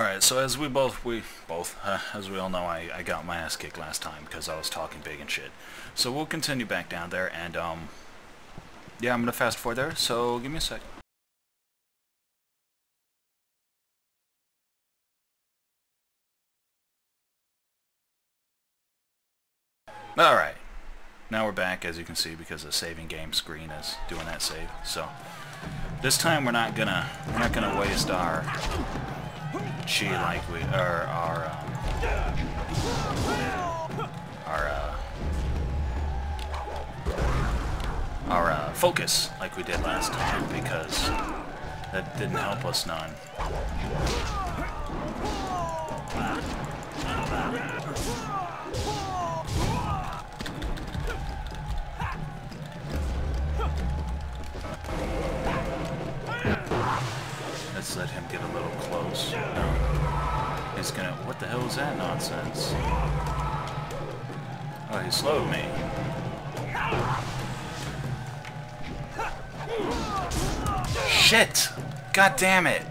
Alright, so as we both, we both, uh, as we all know, I, I got my ass kicked last time because I was talking big and shit. So we'll continue back down there, and, um, yeah, I'm gonna fast forward there, so give me a sec. Alright, now we're back, as you can see, because the saving game screen is doing that save, so... This time we're not gonna, we're not gonna waste our chi like we, or our, um, our, uh, our, uh, focus like we did last time, because that didn't help us none. Let's let him get a little close. No. He's gonna... What the hell is that nonsense? Oh, he slowed me. Shit! God damn it!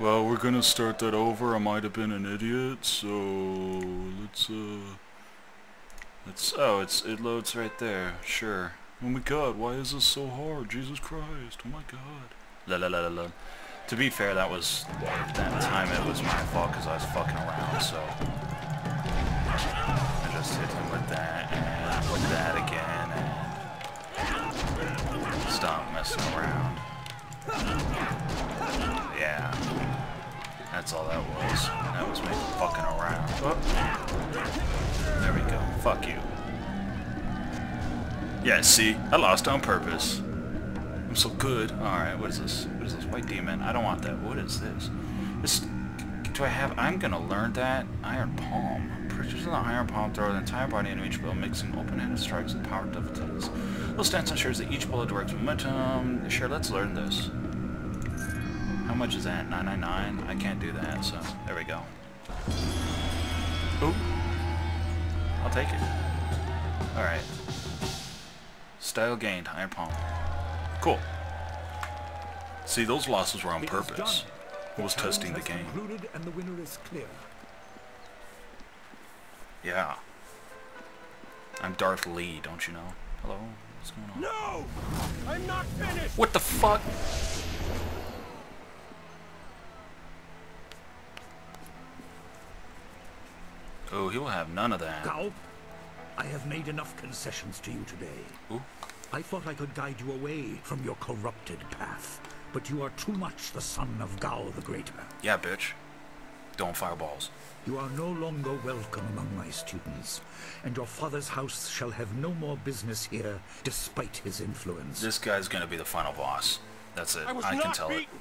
Well, we're gonna start that over. I might have been an idiot, so let's uh let's oh it's it loads right there. Sure. Oh my god, why is this so hard? Jesus Christ, oh my god. La la la la la. To be fair, that was that time it was my fault because I was fucking around, so I just hit him with that and with that again and stop messing around. Yeah. That's all that was. That was me fucking around. Oh. There we go. Fuck you. Yeah, see? I lost on purpose. I'm so good. Alright, what is this? What is this? White demon. I don't want that. What is this? This... Do I have... I'm gonna learn that. Iron palm. Produces an iron palm throw the entire body into each blow, mixing open-handed strikes with power dividends. Little stance ensures that each bullet directs momentum. Sure, let's learn this. How much is that? 999? I can't do that, so there we go. Ooh. I'll take it. Alright. Style gained, iron palm. Cool. See, those losses were on purpose. I was testing the game. And the winner is clear. Yeah. I'm Darth Lee, don't you know? Hello? What's going on? No! I'm not finished! What the fuck? Oh, he will have none of that. Gao, I have made enough concessions to you today. Ooh. I thought I could guide you away from your corrupted path, but you are too much the son of Gao the Greater. Yeah, bitch. Don't fireballs. You are no longer welcome among my students, and your father's house shall have no more business here, despite his influence. This guy's gonna be the final boss. That's it. I was I can not tell it. beaten.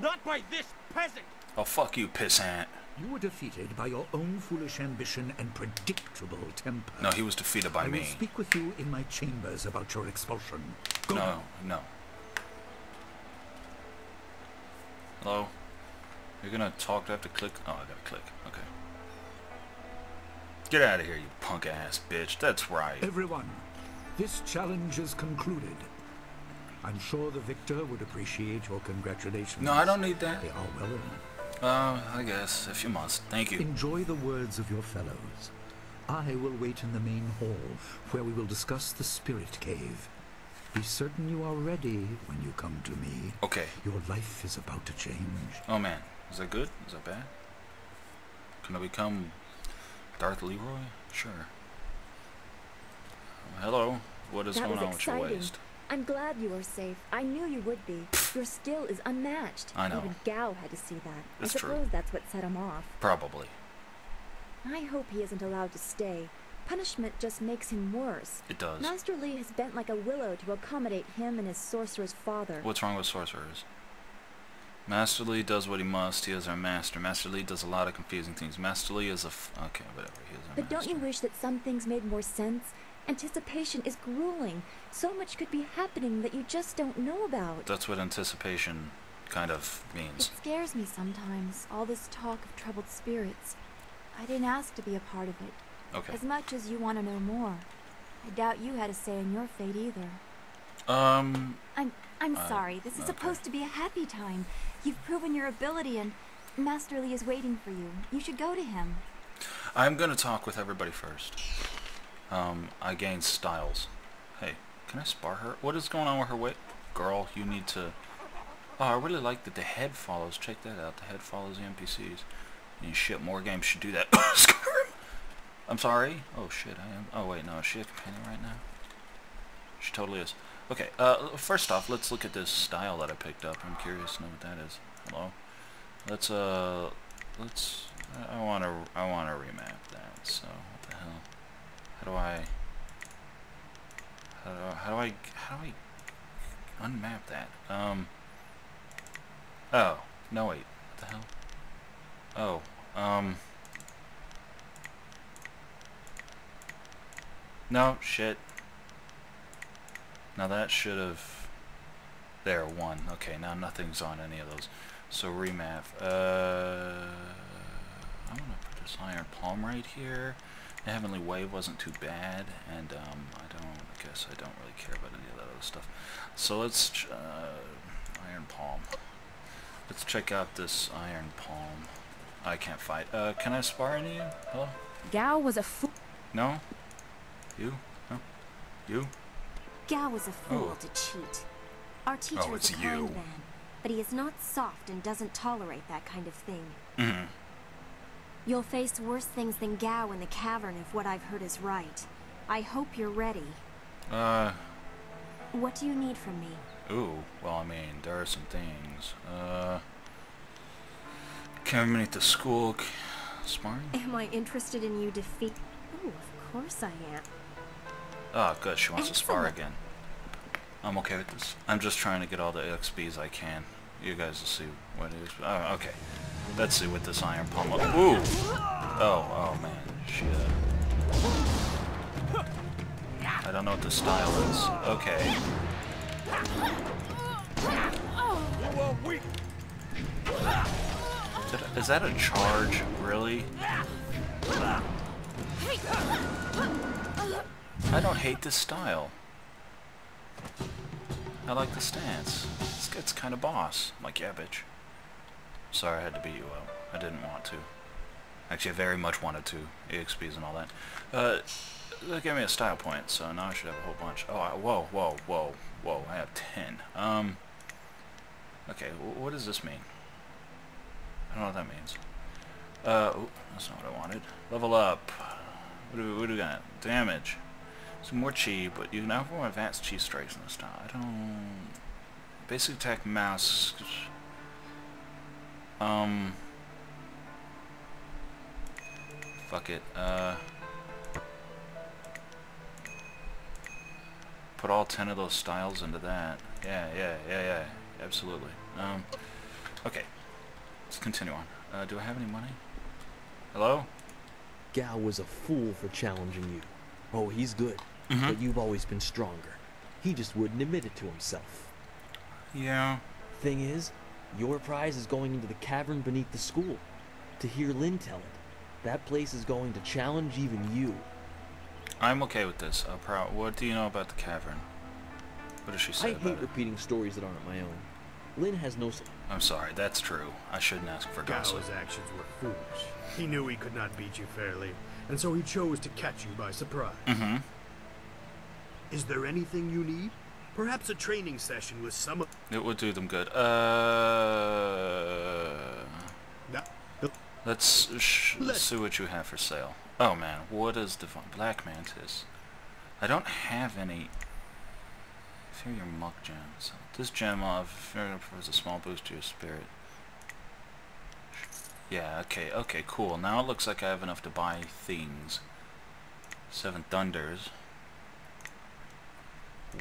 Not by this peasant. Oh, fuck you, pissant. You were defeated by your own foolish ambition and predictable temper. No, he was defeated by I me. will speak with you in my chambers about your expulsion. Go No, now. no. Hello? You're gonna talk, do I have to click? Oh, I gotta click. Okay. Get out of here, you punk ass bitch. That's right. Everyone, this challenge is concluded. I'm sure the victor would appreciate your congratulations. No, I don't need that. They are well earned. Uh, I guess, if you must. Thank you. Enjoy the words of your fellows. I will wait in the main hall, where we will discuss the spirit cave. Be certain you are ready when you come to me. Okay. Your life is about to change. Oh man, is that good? Is that bad? Can I become Darth Leroy? Sure. Hello. What is That going was on with your waist? I'm glad you are safe. I knew you would be. Your skill is unmatched. I know. Even Gao had to see that. It's I true. suppose that's what set him off. Probably. I hope he isn't allowed to stay. Punishment just makes him worse. It does. Master Li has bent like a willow to accommodate him and his sorcerer's father. What's wrong with sorcerers? Master Li does what he must. He is our master. Master Li does a lot of confusing things. Master Li is a f okay, whatever. He is our But don't you wish that some things made more sense? Anticipation is grueling. So much could be happening that you just don't know about. That's what anticipation kind of means. It scares me sometimes, all this talk of troubled spirits. I didn't ask to be a part of it. Okay. As much as you want to know more. I doubt you had a say in your fate either. Um, I'm I'm Uh, sorry. This is okay. supposed to be a happy time. You've proven your ability, and Master Li is waiting for you. You should go to him. I'm gonna talk with everybody first. Um, I gained styles. Hey, can I spar her? What is going on with her weight? Girl, you need to... Oh, I really like that the head follows. Check that out. The head follows the NPCs. And shit, more games should do that. Skyrim! I'm sorry. Oh shit, I am. Oh wait, no, is she a companion right now? She totally is. Okay, uh, first off, let's look at this style that I picked up. I'm curious to know what that is. Hello? Let's, uh, let's, I want to, I want to remap that, so? How do I, how do I, how do I, unmap that? Um, oh, no wait, what the hell? Oh, um, no, shit. Now that should have, there, one. Okay, now nothing's on any of those. So remap. Uh, I'm gonna put this iron palm right here. The heavenly wave wasn't too bad, and um, I don't. I guess I don't really care about any of that other stuff. So let's ch- uh, iron palm. Let's check out this iron palm. I can't fight. Uh, can I spar any of you? Hello? Gao was a fool. No? You? No? You? Gao was a fool Oh. to cheat. Our teacher Oh, is a kind you. man, but he is not soft and doesn't tolerate that kind of thing. Mm-hmm. You'll face worse things than Gao in the cavern if what I've heard is right. I hope you're ready. Uh, What do you need from me? ooh. Well, I mean, there are some things. Uh, can we meet the school? Sparring? Am I interested in you defeat? Oh, of course I am. Oh, good. She wants to spar again. I'm okay with this. I'm just trying to get all the XPs I can. You guys will see what it is. Oh, okay. Let's see what this iron palm. Ooh. Oh, oh man. Shit. I don't know what the style is. Okay. You are weak. Did I- Is that a charge? Really? I don't hate this style. I like the stance. It's, it's kind of boss. I'm like, yeah, bitch. Sorry I had to beat you up. I didn't want to. Actually, I very much wanted to. EXPs and all that. Uh, that gave me a style point, so now I should have a whole bunch. Oh, I, whoa, whoa, whoa, whoa. I have 10. Um, okay, wh- what does this mean? I don't know what that means. Uh, that's not what I wanted. Level up. What do, what do we got? Damage. Some more chi, but you can have more advanced chi strikes in this style. I don't... Basic attack mouse. Um... Fuck it. Uh... Put all 10 of those styles into that. Yeah, yeah, yeah, yeah. Absolutely. Um... Okay. Let's continue on. Uh, do I have any money? Hello? Gao was a fool for challenging you. Oh, he's good, Mm-hmm. but you've always been stronger. He just wouldn't admit it to himself. Yeah. Thing is, your prize is going into the cavern beneath the school. To hear Lin tell it, that place is going to challenge even you. I'm okay with this. Uh, pro- what do you know about the cavern? What does she say I about hate it? repeating stories that aren't my own. Lin has no. I'm sorry, that's true. I shouldn't ask for gossip. Gao's actions were foolish. He knew he could not beat you fairly, and so he chose to catch you by surprise. Mm-hmm. Is there anything you need? Perhaps a training session with some of... It would do them good. Uh, No, let's sh- Let's- see what you have for sale. Oh man, what is the Black Mantis? I don't have any. Inferior muck gems. This gem of offers a small boost to your spirit. Yeah, okay, okay, cool. Now it looks like I have enough to buy things. Seven Thunders.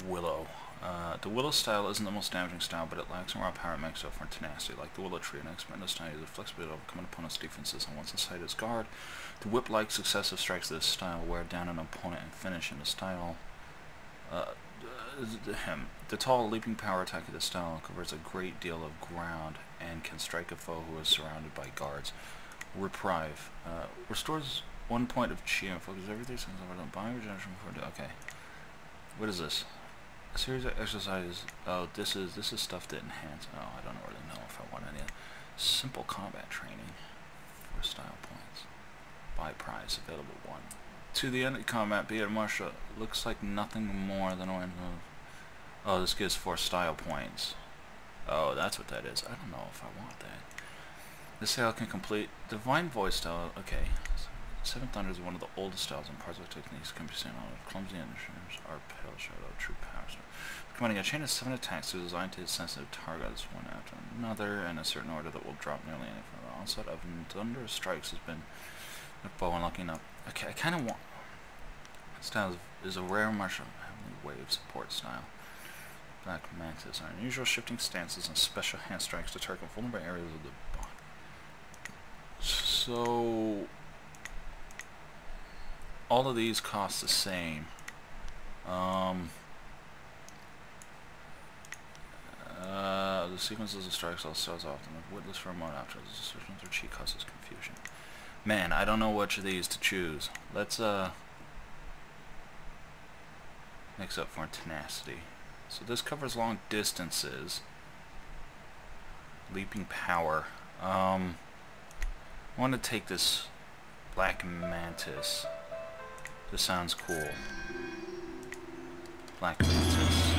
Willow. Uh, the Willow style isn't the most damaging style, but it lacks some raw power and makes up for tenacity. Like the Willow Tree, an expert in this style uses flexibility to overcome an opponent's defenses, and once inside its guard, the whip-like successive strikes of this style wear down an opponent and finish in the style. Uh. The tall leaping power attack of this style covers a great deal of ground and can strike a foe who is surrounded by guards. Reprieve. Uh, restores one point of chi and focuses everything since over the body regeneration before. Okay. What is this? Series of exercises. Oh, this is this is stuff to enhance. Oh, I don't really know if I want any. Simple combat training. for style points. Buy prize available one. To the end of combat, be it martial. Looks like nothing more than a win. Oh, this gives four style points. Oh, that's what that is. I don't know if I want that. This style can complete Divine Voice style. Okay. Seven Thunder is one of the oldest styles and parts of techniques can be seen on clumsy initiatives are pale shadow, true power. Commanding a chain of seven attacks is designed to hit sensitive targets one after another in a certain order that will drop nearly any from the onset of thunderous strikes has been a bow and locking up. Okay, I kind of want. Style is a rare martial heavenly wave support style. Black Mantis are unusual shifting stances and special hand strikes to target vulnerable areas of the body. So all of these cost the same. Um, uh, the sequences of strikes all starts often with witless for a moment after the decisions or cheat causes confusion. Man, I don't know which of these to choose. Let's uh mix up for tenacity. So this covers long distances. Leaping power. Um, I want to take this Black Mantis. This sounds cool. Black Mantis.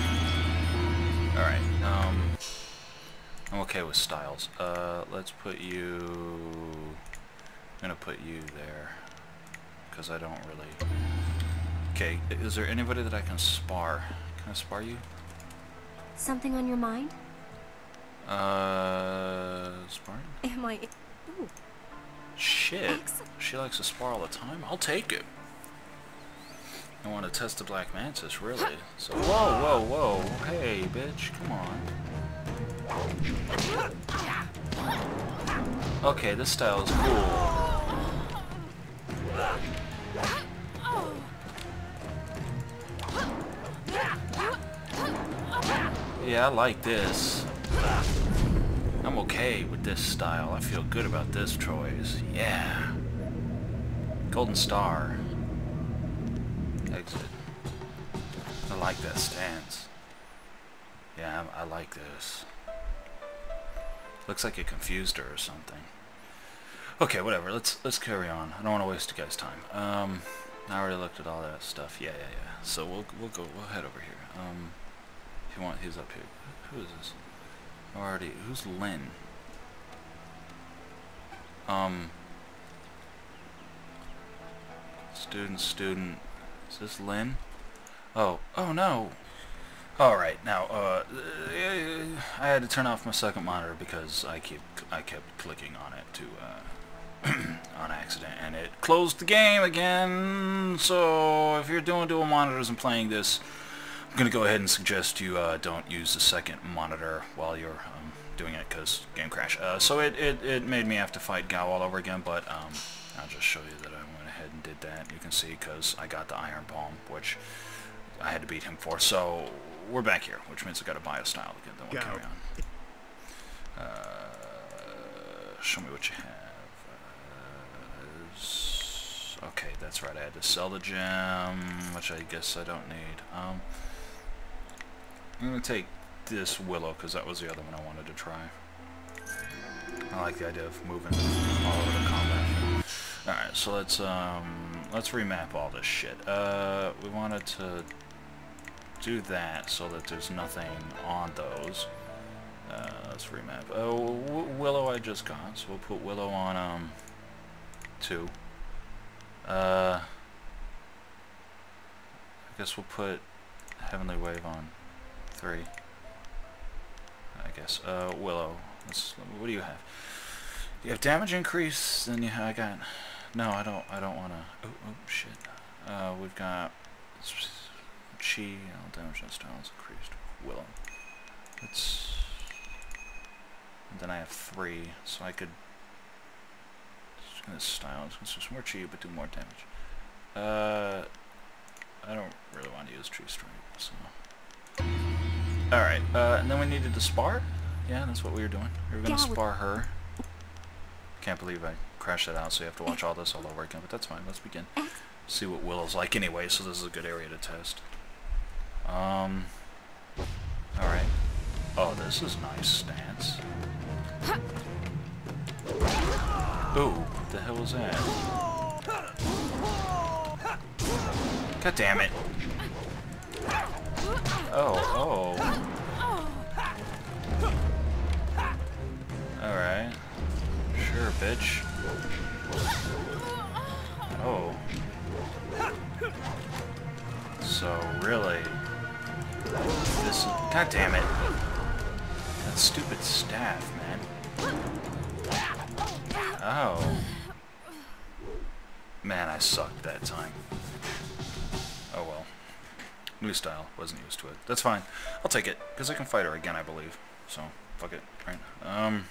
Alright, um... I'm okay with styles. Uh, let's put you... I'm gonna put you there. Because I don't really... Okay, is there anybody that I can spar? Can I spar you? Something on your mind? Uh... Spar? Am I... Ooh, Shit. Excellent. She likes to spar all the time. I'll take it. I want to test the Black Mantis, really. So, whoa, whoa, whoa. Hey, bitch, come on. Okay, this style is cool. Yeah, I like this. I'm okay with this style. I feel good about this choice. Yeah. Golden Star. Exit. I like that stance. Yeah, I, I like this. Looks like it confused her or something. Okay, whatever. Let's let's carry on. I don't want to waste you guys' time. Um, I already looked at all that stuff. Yeah, yeah, yeah. So we'll we'll go. We'll head over here. Um, if you want, he's up here. Who is this? Already, who's Lynn? Um, student, student. Is this Lynn? Oh, oh no. All right, now uh, I had to turn off my second monitor because I keep I kept clicking on it to uh, on accident, and it closed the game again. So if you're doing dual monitors and playing this, I'm gonna go ahead and suggest you uh, don't use the second monitor while you're um, doing it because game crash. Uh, so it, it, it made me have to fight Gao all over again, but um, I'll just show you that I did that. You can see because I got the Iron Palm, which I had to beat him for. So we're back here, which means I've got to buy a style again. Then we'll carry on. Uh, show me what you have. Uh, okay, that's right. I had to sell the gem, which I guess I don't need. Um, I'm gonna take this willow because that was the other one I wanted to try. I like the idea of moving all over the. Alright, so let's um let's remap all this shit. Uh we wanted to do that so that there's nothing on those. Uh, let's remap. Oh, Willow I just got, so we'll put Willow on um two. Uh I guess we'll put Heavenly Wave on three. I guess. Uh, Willow. Let's, what do you have? You have damage increase. Then you I got. No, I don't. I don't want to. Oh, oh, shit. Uh, we've got chi. All damage and styles increased. Willow. Let's. And then I have three, so I could. Just gonna style. Just some more chi, but do more damage. Uh, I don't really want to use tree strike, so. Alright, uh, and then we needed to spar? Yeah, that's what we were doing. We were gonna Yeah, spar her. Can't believe I crashed that out, so you have to watch all this all over again, but that's fine. Let's begin. See what Willow's like anyway, so this is a good area to test. Um, Alright. Oh, this is nice stance. Ooh, what the hell was that? God damn it. Oh, oh. Alright. Sure, bitch. Oh. So, really? This God damn it. That stupid staff, man. Oh. Man, I sucked that time. Oh well. New style. Wasn't used to it. That's fine. I'll take it. Because I can fight her again, I believe. So, fuck it. Right. Um...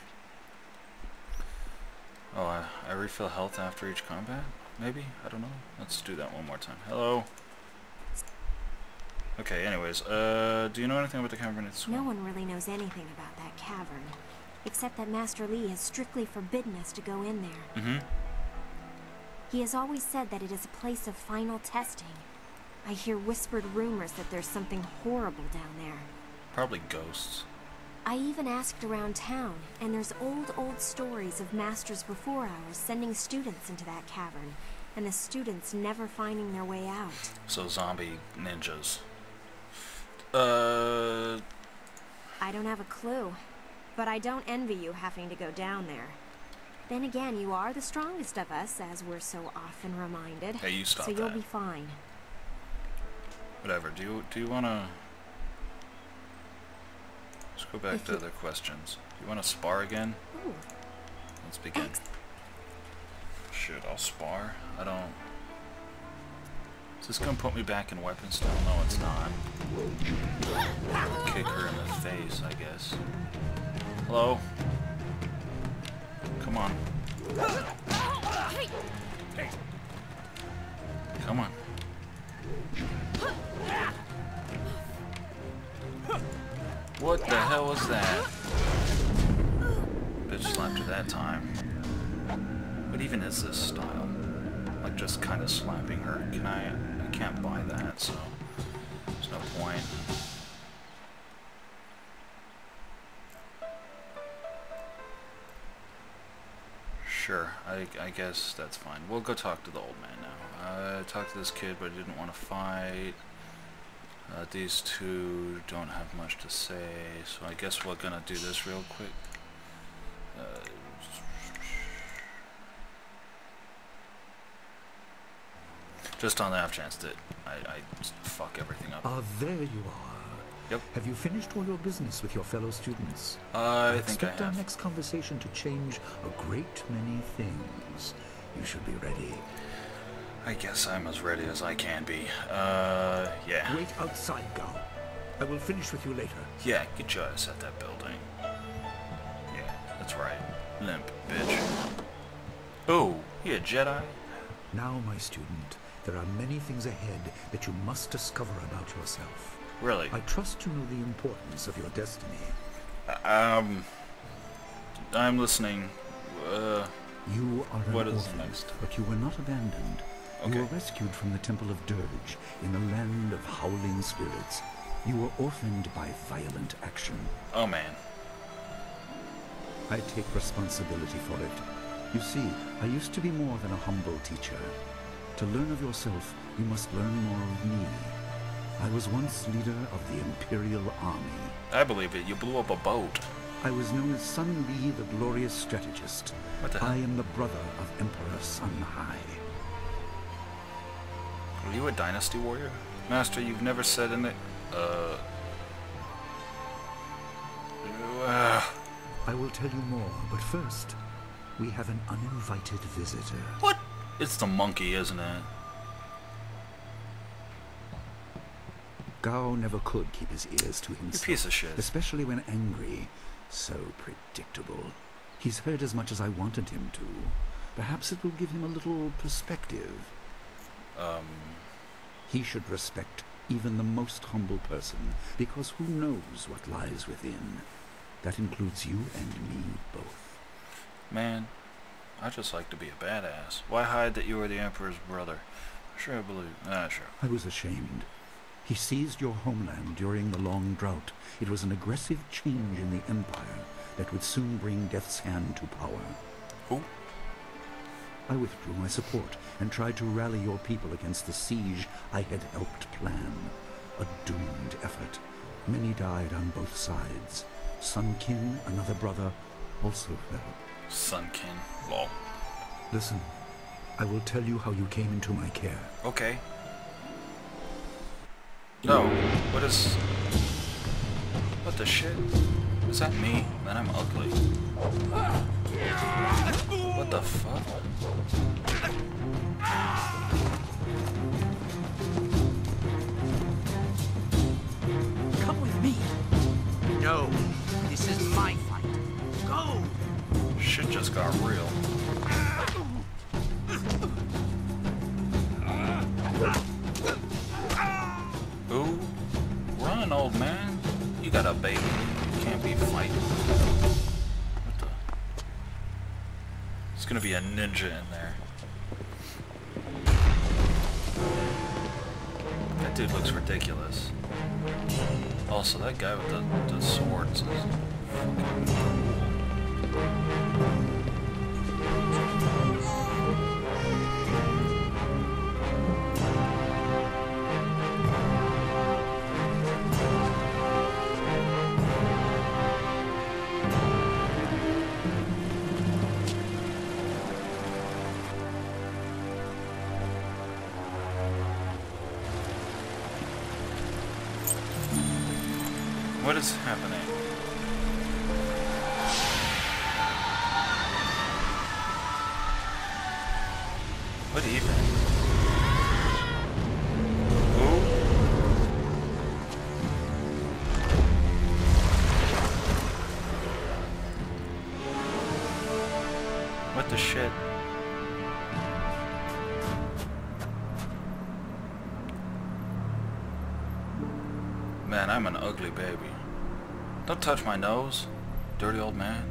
Oh, I, I refill health after each combat? Maybe? I don't know. Let's do that one more time. Hello? Okay, anyways, uh, do you know anything about the cavern itself? No one really knows anything about that cavern, except that Master Li has strictly forbidden us to go in there. Mm-hmm. He has always said that it is a place of final testing. I hear whispered rumors that there's something horrible down there. Probably ghosts. I even asked around town, and there's old, old stories of masters before ours sending students into that cavern, and the students never finding their way out. So zombie ninjas. Uh, I don't have a clue, but I don't envy you having to go down there. Then again, you are the strongest of us, as we're so often reminded. Hey, you stop So you'll be fine. whatever. Do you do you wanna? Let's go back If to other questions. Do you wanna spar again? Ooh, Let's begin. ex- Shit, I'll spar. I don't. Is this gonna put me back in weapon style? No, it's not. Kick her in the face, I guess. Hello? Come on. Come on. What the hell was that? Bitch slapped her that time. What even is this style? Like just kind of slapping her. Can I? I can't buy that, so there's no point. Sure, I, I guess that's fine. We'll go talk to the old man now. Uh, I talked to this kid, but I didn't want to fight. Uh, these two don't have much to say, so I guess we're gonna do this real quick. Uh, just on the off chance that I, I fuck everything up. Ah, there you are. Yep. Have you finished all your business with your fellow students? I think I expect our next conversation to change a great many things. You should be ready. I guess I'm as ready as I can be. Uh, yeah. Wait outside, Gao. I will finish with you later. Yeah, get your ass at that building. Yeah, that's right. Limp, bitch. Oh, he a Jedi? Now, my student, there are many things ahead that you must discover about yourself. Really? I trust you know the importance of your destiny. Um, I'm listening. Uh, You are What is next? but you were not abandoned. You were rescued from the Temple of Dirge in the land of howling spirits. You were orphaned by violent action. oh man. I take responsibility for it. You see, I used to be more than a humble teacher. To learn of yourself, you must learn more of me. I was once leader of the Imperial Army. I believe it. You blew up a boat. I was known as Sun Li the Glorious Strategist. What the hell? I am the brother of Emperor Sun Hai. Are you a dynasty warrior? Master, you've never said in it. Uh. uh, I will tell you more, but first, we have an uninvited visitor. what? It's the monkey, isn't it? Gao never could keep his ears to You himself. piece of shit. Especially when angry. So predictable. He's heard as much as I wanted him to. Perhaps it will give him a little perspective. Um. He should respect even the most humble person, because who knows what lies within? That includes you and me both. Man, I just like to be a badass. Why hide that you are the Emperor's brother? Sure, I believe. Ah, sure. I was ashamed. He seized your homeland during the long drought. It was an aggressive change in the Empire that would soon bring Death's Hand to power. Who? I withdrew my support and tried to rally your people against the siege I had helped plan. A doomed effort. Many died on both sides. Sun Kin, another brother, also fell. Sunkin. Lol. Listen, I will tell you how you came into my care. Okay. No. What is... What the shit? Is that me? Man, I'm ugly. What the fuck? No. This is my fight. Go. Shit just got real. Ooh. Run, old man. You got a baby. You can't be fighting. What the? There's gonna be a ninja in there. What is happening? What even? Who? What the shit? Man, I'm an ugly baby. Don't touch my nose, dirty old man.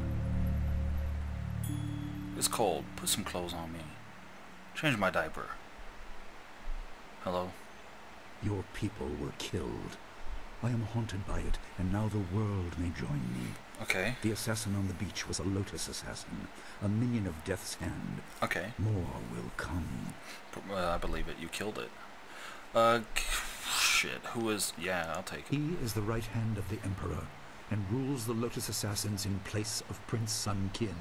It's cold. Put some clothes on me. Change my diaper. Hello? Your people were killed. I am haunted by it, and now the world may join me. Okay, The assassin on the beach was a Lotus assassin, a minion of Death's Hand. okay. More will come. Uh, I believe it. You killed it. Uh, shit. Who is... Yeah, I'll take it. He is the right hand of the Emperor, and rules the Lotus assassins in place of Prince Sun Kin,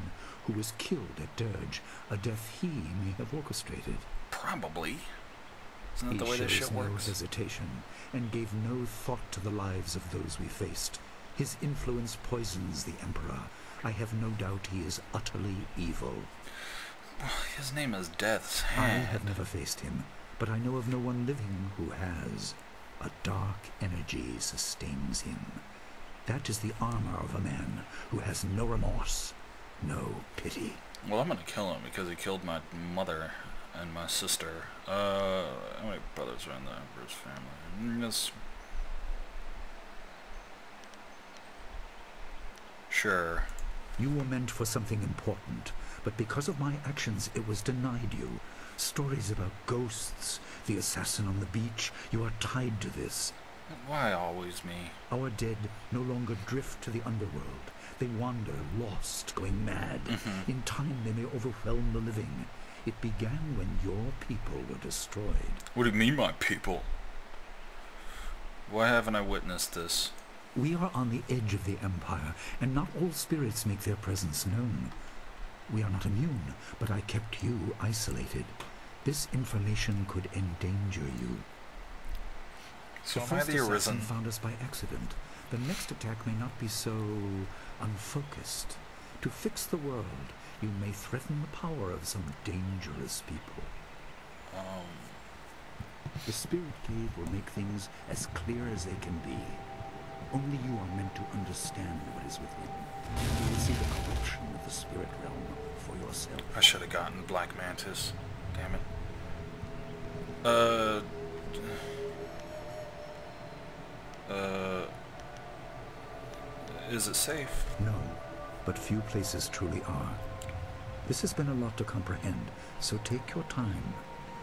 who was killed at Dirge, a death he may have orchestrated. Probably. Isn't that He the way this shit no works? hesitation, and gave no thought to the lives of those we faced. His influence poisons the Emperor. I have no doubt he is utterly evil. His name is Death's Hand. I have never faced him, but I know of no one living who has. A dark energy sustains him. That is the armor of a man who has no remorse, no pity. Well, I'm gonna kill him because he killed my mother and my sister. Uh, how many brothers are in the Bruce family? Yes. Sure. You were meant for something important, but because of my actions it was denied you. Stories about ghosts, the assassin on the beach, you are tied to this. Why always me? Our dead no longer drift to the underworld. They wander, lost, going mad. Mhm. In time they may overwhelm the living. It began when your people were destroyed. What do you mean, my people? Why haven't I witnessed this? We are on the edge of the Empire, and not all spirits make their presence known. We are not immune, but I kept you isolated. This information could endanger you. So the first the assassin Arisen? found us by accident. The next attack may not be so unfocused. To fix the world, you may threaten the power of some dangerous people. Um, The Spirit Cave will make things as clear as they can be. Only you are meant to understand what is within. You will see the corruption of the Spirit Realm for yourself. I should have gotten Black Mantis. Damn it. Uh. Uh. Is it safe? No, but few places truly are. This has been a lot to comprehend, so take your time.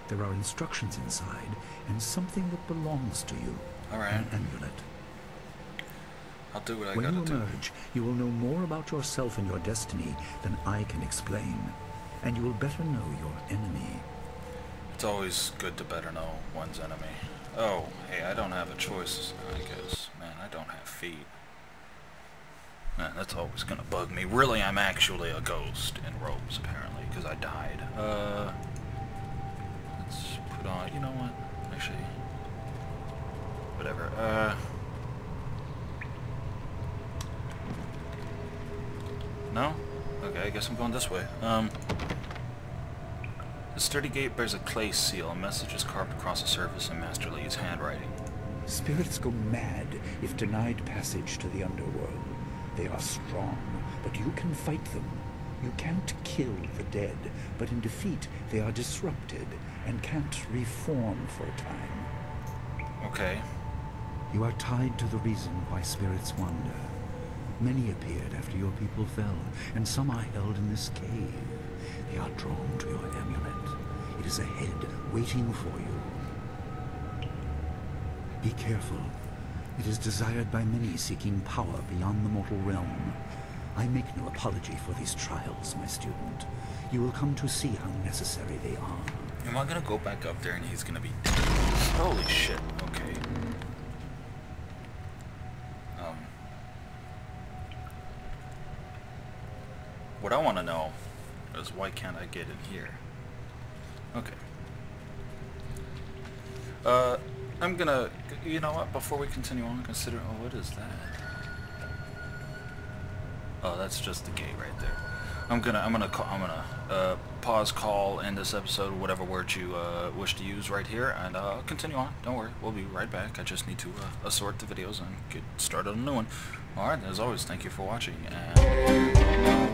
There are instructions inside, and something that belongs to you. Alright. an amulet. I'll do what I When gotta do. When you do. emerge, you will know more about yourself and your destiny than I can explain, and you will better know your enemy. It's always good to better know one's enemy. Oh, hey, I don't have a choice, I guess. Man, I don't have feet. Man, that's always gonna bug me. Really, I'm actually a ghost in robes, apparently, because I died. Uh, let's put on, you know what? Actually, whatever. Uh, no? Okay, I guess I'm going this way. Um, the sturdy gate bears a clay seal. A message is carved across the surface in Master Li's handwriting. Spirits go mad if denied passage to the underworld. They are strong, but you can fight them. You can't kill the dead, but in defeat they are disrupted and can't reform for a time. Okay. You are tied to the reason why spirits wander. Many appeared after your people fell, and some are held in this cave. They are drawn to your amulet. It is ahead, waiting for you. Be careful. It is desired by many seeking power beyond the mortal realm. I make no apology for these trials, my student. You will come to see how necessary they are. Am I gonna go back up there and he's gonna be dead? Holy shit. Okay. Um. What I want to know is why can't I get in here? Okay. Uh, I'm gonna, you know what, before we continue on, consider, oh, what is that? Oh, that's just the gate right there. I'm gonna, I'm gonna, call, I'm gonna, uh, pause, call, end this episode, whatever words you, uh, wish to use right here, and, uh, continue on. Don't worry, we'll be right back. I just need to, uh, assort the videos and get started on a new one. Alright, as always, thank you for watching, and...